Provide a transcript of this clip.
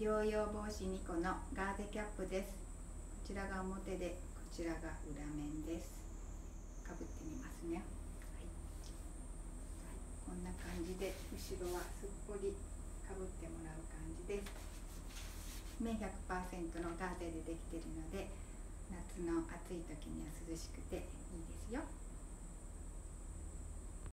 療用防止2個のガーゼキャップです。こちらが表でこちらが裏面です。かぶってみますね、はい、こんな感じで後ろはすっぽりかぶってもらう感じです。綿100%のガーゼでできているので夏の暑い時には涼しくて